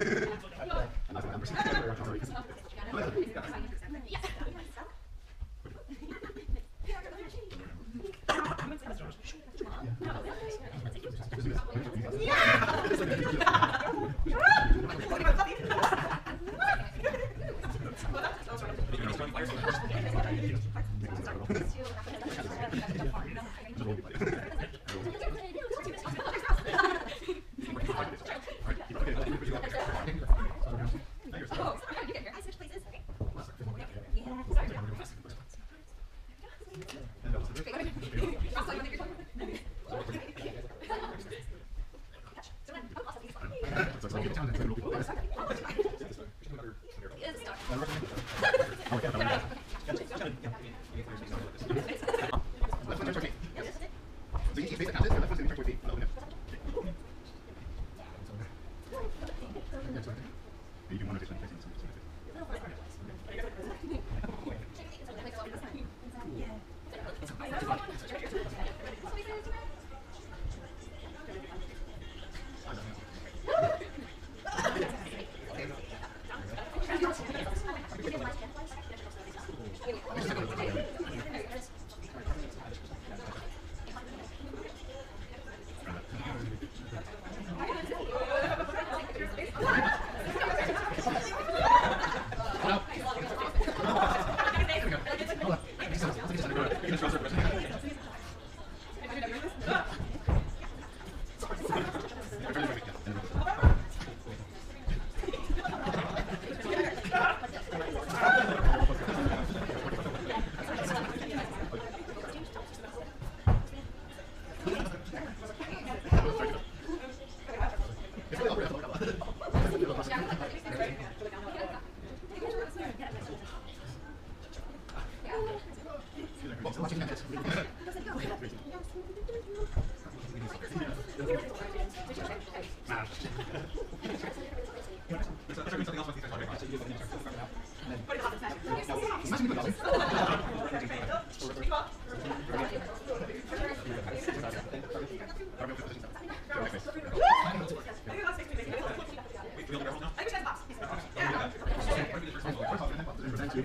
Yeah. So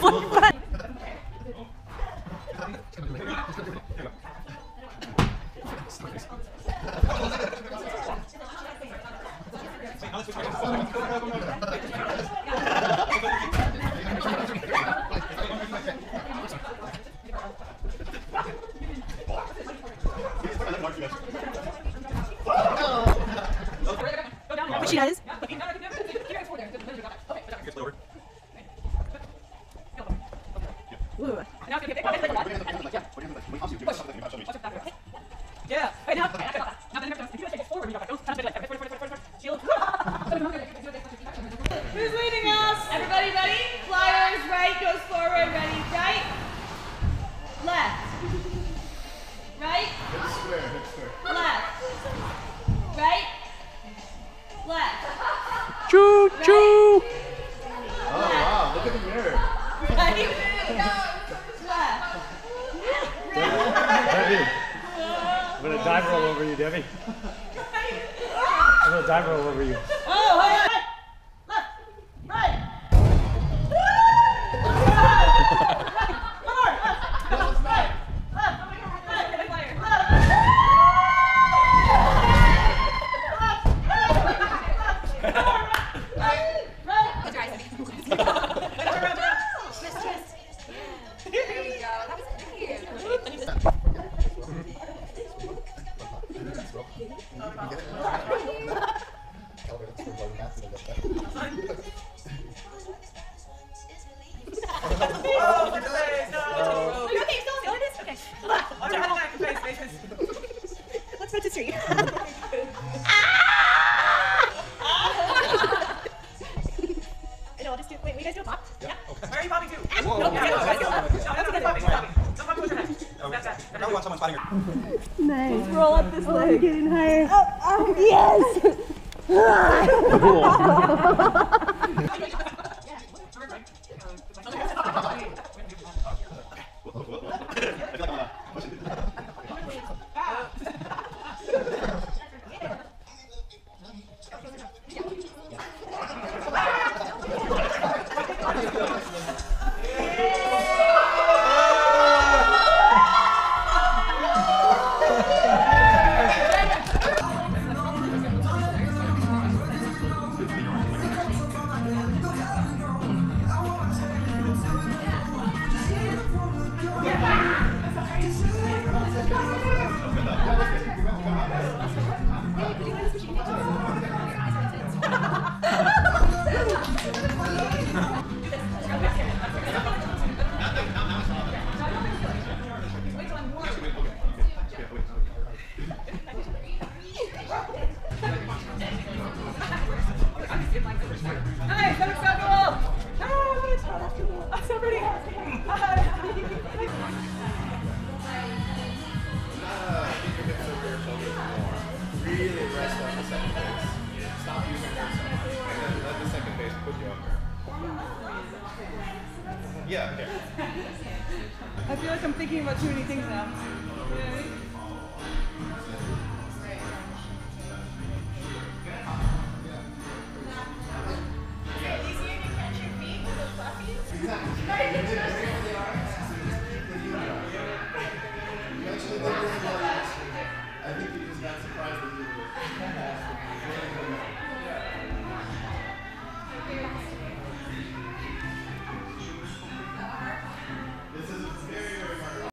そんなに I'm sorry. Yeah. Who's leading us? Everybody ready? Flyers, right goes forward. Ready, right, left, right, left, right, left, Choo choo! Oh roll over you, Debbie. I'm gonna dive roll over you. I'm getting higher. Oh, oh, yes! thinking about too many things now. You know what I mean? Exactly.